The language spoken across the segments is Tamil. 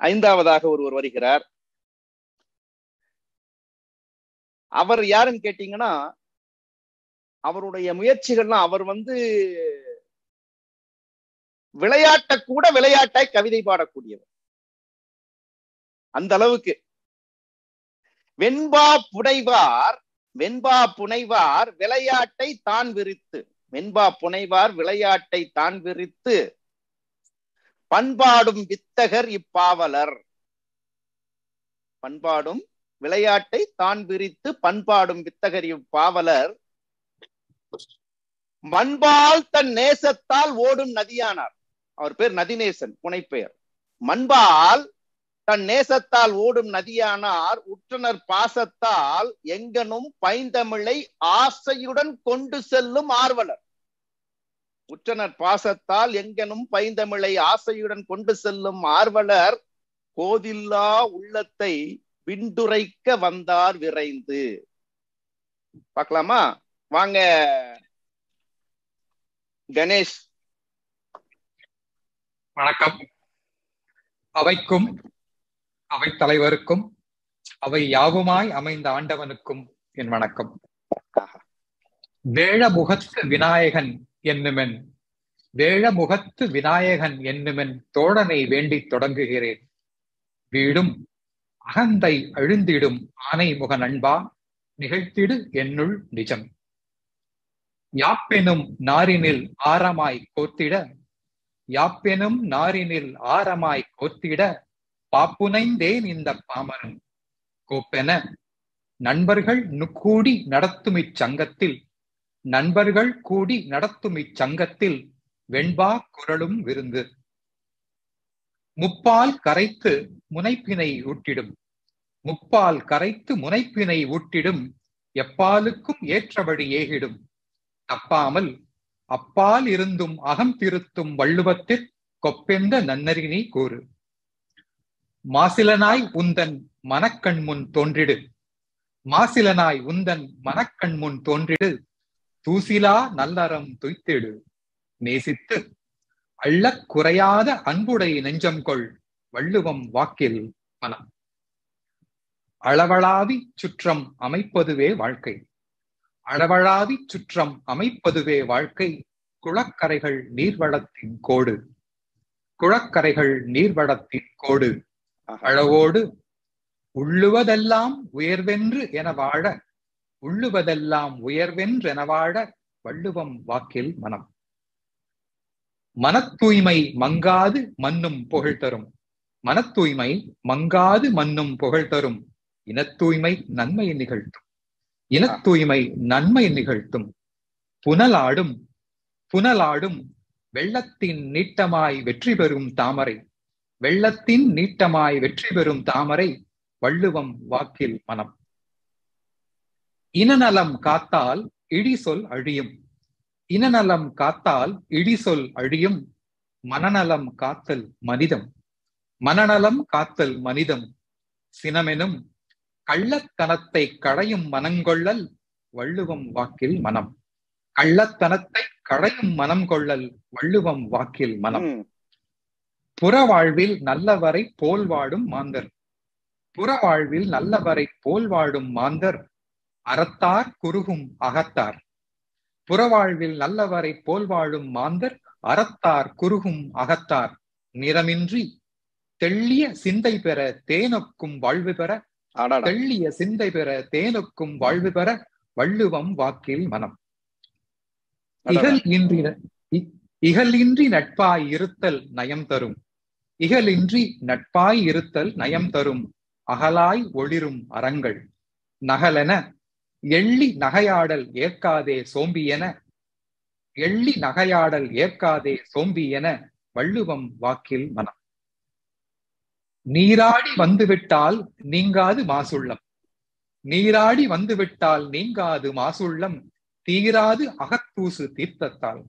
ஐந்தாவதாக ஒருவர் வருகிறார். அவர் யாருன்னு கேட்டீங்கன்னா அவருடைய முயற்சிகள்லாம் அவர் வந்து விளையாட்ட கூட விளையாட்டாய் கவிதை பாடக்கூடியவர். அந்த அளவுக்கு. வெண்பா புனைவார் வெண்பா புனைவார் விளையாட்டை தான் விரித்து. வெண்பா புனைவார் விளையாட்டை தான் விரித்து. பண்பாடும் வித்தகர் இப்பாவலர். பண்பாடும் விளையாட்டை தான் பிரித்து பண்பாடும் வித்தகர் இப்பாவலர். மண்பால் தன் நேசத்தால் ஓடும் நதியானார். அவர் பேர் நதிநேசன் புனைப்பெயர். மண்பால் தன் நேசத்தால் ஓடும் நதியானார் உற்றனர் பாசத்தால் எங்கனும் பைந்தமிழை ஆசையுடன் கொண்டு செல்லும் ஆர்வலர். உற்றனர் பாசத்தால் எங்கனும் பைந்தமிழை ஆசையுடன் கொண்டு செல்லும் ஆர்வலர் கோதில்லா உள்ளத்தை விண்டுரைக்க வந்தார் விரைந்து. பார்க்கலாமா? வாங்க. கணேஷ். வணக்கம். அவைக்கும் அவை தலைவருக்கும் அவை யாவுமாய் அமைந்த ஆண்டவனுக்கும் என் வணக்கம். வேழமுகத்து விநாயகன் என்னுமென். வேழமுகத்து விநாயகன் என்னுமென் தோழனை வேண்டித் தொடங்குகிறேன். வீடும் அகந்தை அழுந்திடும் ஆனை முக நண்பா நிகழ்த்திடு என்னுள் நிஜம். யாப்பெனும் நாரினில் ஆரமாய் கோத்திட யாப்பெனும் நாரினில் ஆரமாய் கோத்திட பாப்புனைந்தேன் இந்த பாமரன். கோப்பென நண்பர்கள் நுக்கூடி நடத்தும் இச்சங்கத்தில் நண்பர்கள் கூடி நடத்தும் இச்சங்கத்தில் வெண்பா குரலும் விருந்து. முப்பால் கரைத்து முனைப்பினை ஊட்டிடும். முப்பால் கரைத்து முனைப்பினை ஊட்டிடும் எப்பாலுக்கும் ஏற்றபடி ஏகிடும். தப்பாமல் அப்பால் இருந்தும் அகம் திருத்தும் வள்ளுவத்தில் கொப்பெந்த நன்னறினி கூறு. மாசிலனாய் உந்தன் மனக்கண் முன் தோன்றிடு. மாசிலனாய் உந்தன் மனக்கண் முன் தோன்றிடு தூசிலா நல்லறம் துய்த்திடு. நேசித்து அள்ளக் குறையாத அன்புடை நெஞ்சம் கொள். வள்ளுவம் வாக்கில் மனம். அளவளாவி சுற்றம் அமைப்பதுவே வாழ்க்கை. அளவளாவி சுற்றம் அமைப்பதுவே வாழ்க்கை. குளக்கரைகள் நீர்வளத்தின் கோடு. குளக்கரைகள் நீர்வளத்தின் கோடு. அளவோடு உள்ளுவதெல்லாம் உயர்வென்று என வாழ உள்ளுவதெல்லாம் உயர்வென்றென வாழ வள்ளுவம் வாக்கில் மனம். மனத்தூய்மை மங்காது மண்ணும் புகழ் தரும். மனத்தூய்மை மங்காது மண்ணும் புகழ் தரும். இனத்தூய்மை நன்மை நிகழ்த்தும். இனத்தூய்மை நன்மை நிகழ்த்தும். புனலாடும் புனலாடும் வெள்ளத்தின் நீட்டமாய் வெற்றி பெறும் தாமரை. வெள்ளத்தின் நீட்டமாய் வெற்றி பெறும் தாமரை வள்ளுவம் வாக்கில் மனம். இனநலம் காத்தால் இடி சொல் அழியும். இனநலம் காத்தால் இடி சொல் அழியும். மனநலம் காத்தல் மனிதம். மனநலம் காத்தல் மனிதம். சினமெனும் கள்ளத்தனத்தை களையும் மனங்கொள்ளல் வள்ளுவம் வாக்கில் மனம். கள்ளத்தனத்தை களையும் மனம் கொள்ளல் வள்ளுவம் வாக்கில் மனம். புறவாழ்வில் நல்லவரை போல் வாடும் மாந்தர். புறவாழ்வில் நல்லவரை போல் வாடும் மாந்தர். அறத்தார் குறுகும் அகத்தார். புறவாழ்வில் நல்லவரை போல் வாழும் மாந்தர் அறத்தார் குறுகும் அகத்தார். நிறமின்றி தெள்ளிய சிந்தை பெற தேனொக்கும் வாழ்வு பெற தெள்ளிய சிந்தை பெற தேனொக்கும் வாழ்வு பெற வள்ளுவம் வாக்கில் மனம். இகல் இன்றி இகல் இன்றி நட்பாய் இருத்தல் நயம் தரும். இகலின்றி நட்பாய் இருத்தல் நயம் தரும். அகலாய் ஒளிரும் அறங்கள். நகலென எள்ளி நகையாடல் ஏற்காதே என எள்ளி நகையாடல் ஏற்காதே என வள்ளுவம் வாக்கில் மனம். நீராடி வந்துவிட்டால் நீங்காது மாசுள்ளம். நீராடி வந்துவிட்டால் நீங்காது மாசுள்ளம். தீராது அகத்தூசு தீர்த்தத்தால்.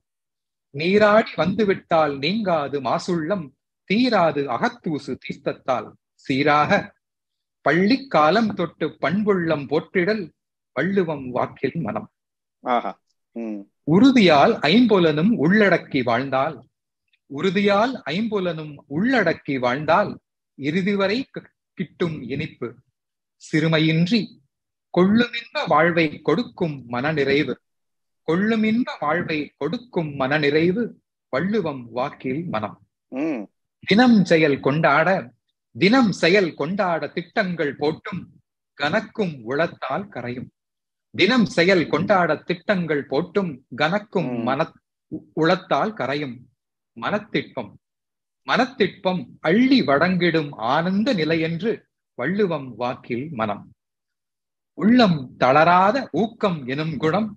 நீராடி வந்துவிட்டால் நீங்காது மாசுள்ளம். தீராது அகத்தூசு தீர்த்தத்தால். சீராக பள்ளிக்காலம் தொட்டு பண்புள்ளம் போற்றிடல். வள்ளுவம் வாக்கில் மனம். உறுதியால் ஐம்புலனும் உள்ளடக்கி வாழ்ந்தால் உறுதியால் ஐம்புலனும் உள்ளடக்கி வாழ்ந்தால் இறுதி வரை கிட்டும் இனிப்பு. சிறுமையின்றி கொள்ளுமின்ப வாழ்வை கொடுக்கும் மனநிறைவு. கொள்ளுமின்ப வாழ்வை கொடுக்கும் மனநிறைவு வள்ளுவம் வாக்கில் மனம். தினம் செயல் கொண்டாட தினம் செயல் கொண்டாட திட்டங்கள் போட்டும் கனக்கும் உளத்தால் கரையும். தினம் செயல் கொண்டாட திட்டங்கள் போட்டும் கனக்கும். மன உளத்தால் கரையும் மனத்திட்பம் மனத்திட்பம் அள்ளி வழங்கிடும் ஆனந்த நிலையென்று வள்ளுவம் வாக்கில் மனம். உள்ளம் தளராத ஊக்கம் எனும் குணம்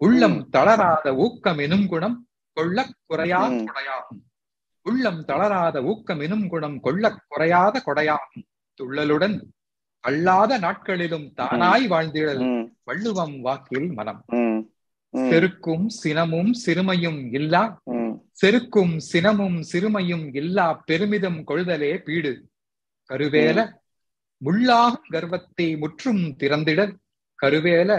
உள்ளம் தளராத ஊக்கம் எனும் குணம் கொள்ளக் குறையாத ம். கொடையாகும். உள்ளம் தளராத ஊக்கம் எனும் குணம் கொள்ளக் குறையாத கொடையாகும். துள்ளலுடன் அல்லாத நாட்களிலும் தானாய் வாழ்ந்திடல் வள்ளுவம் வாக்கில் மனம் செருக்கும் சினமும் சிறுமையும் இல்லா. செருக்கும் சினமும் சிறுமையும் இல்லா பெருமிதம் கொள்தலே பீடு. கருவேல முள்ளாகும் கர்வத்தை முற்றும் திறந்திடல். கருவேல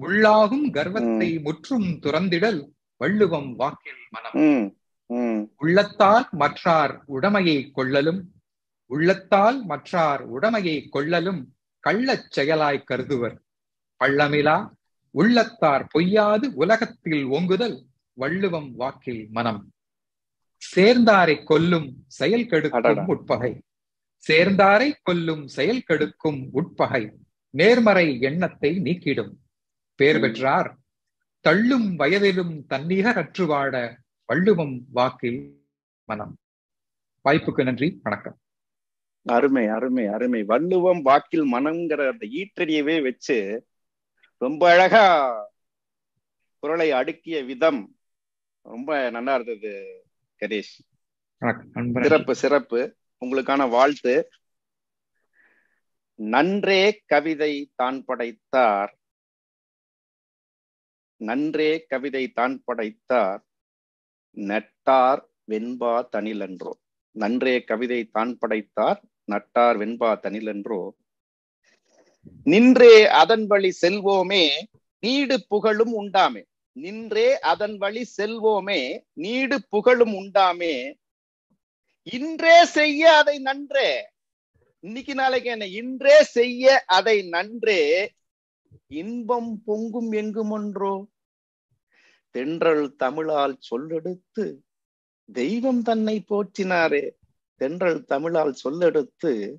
முள்ளாகும் கர்வத்தை முற்றும் துறந்திடல். வள்ளுவம் வாக்கில் மனம். உள்ளத்தால் மற்றார் உடைமையை கொள்ளலும். உள்ளத்தால் மற்றார் உடைமையை கொள்ளலும் கள்ளச் செயலாய் கருதுவர். பள்ளமிலா உள்ளத்தார் பொய்யாது உலகத்தில் ஓங்குதல் வள்ளுவம் வாக்கில் மனம். சேர்ந்தாரை கொல்லும் செயல் கெடுக்கும். உட்பகை. சேர்ந்தாரை கொல்லும் செயல் கெடுக்கும் உட்பகை நேர்மறை எண்ணத்தை நீக்கிடும். பேர். பெற்றார் தள்ளும் வயதிலும் தன்னிகரற்று வாழ வள்ளுவம் வாக்கில் மனம். வாய்ப்புக்கு நன்றி வணக்கம். அருமை அருமை அருமை. வள்ளுவம் வாக்கில் மனம்ங்கிற அந்த ஈற்றடியவே வச்சு ரொம்ப அழகா குரலை அடுக்கிய விதம் ரொம்ப நல்லா இருந்தது நண்பரே. சிறப்பு சிறப்பு. உங்களுக்கான வாழ்த்து. நன்றே கவிதை தான் படைத்தார். நன்றே கவிதை தான் படைத்தார். நட்டார் வெண்பா தனிலன்றோ நன்றே கவிதை தான் படைத்தார். நட்டார் வெண்பா தனில் என்றோ நின்றே அதன் வழி செல்வோமே நீடு புகழும் உண்டாமே. நின்றே அதன் வழி செல்வோமே நீடு புகழும் உண்டாமே. இன்றே செய்ய அதை நன்றே. இன்னைக்கு நாளைக்கு என்ன? இன்றே செய்ய அதை நன்றே. இன்பம் பொங்கும் எங்கும் ஒன்றோ தென்றல் தமிழால் சொல்லெடுத்து தெய்வம் தன்னை போற்றினாரே. தென்றல் தமிழால் சொல்லெடுத்து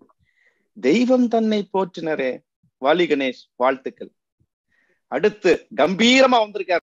தெய்வம் தன்னை போற்றினரே. வாலி கணேஷ் வாழ்த்துக்கள். அடுத்து கம்பீரமா வந்திருக்காரு.